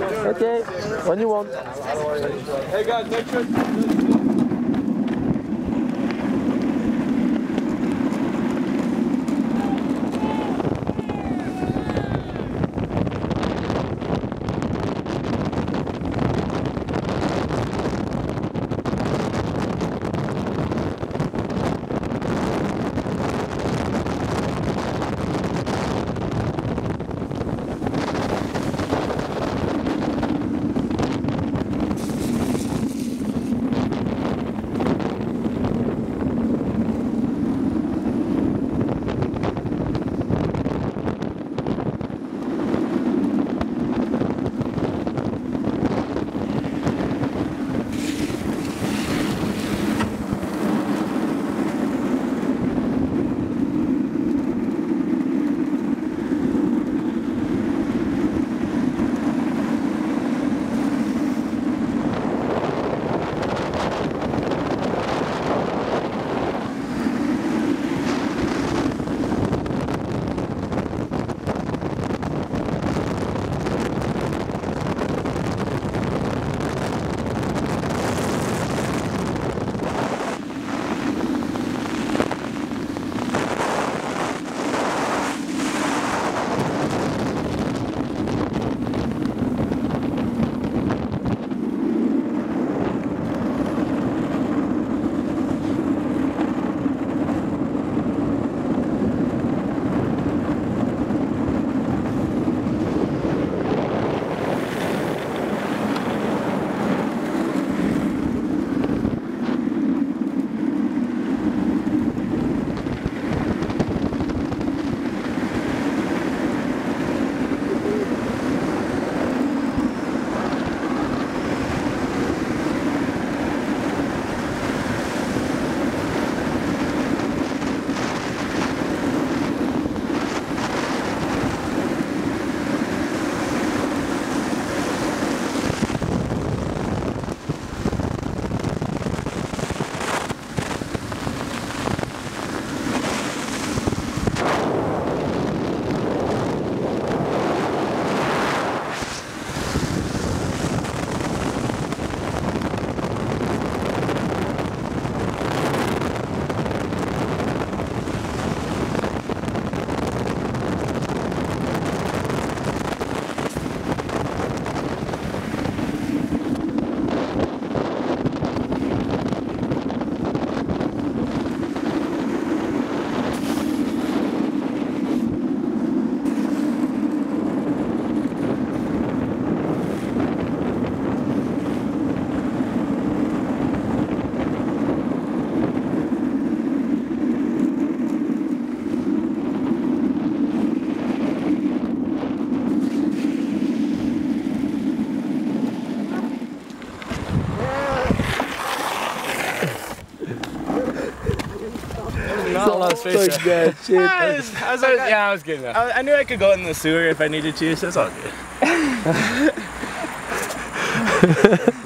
Okay, when you want. Hey guys, make sure. Not a lot of space. Fuck that shit. I was, I was, yeah, I was good enough. I, I knew I could go in the sewer if I needed to, so it's all good.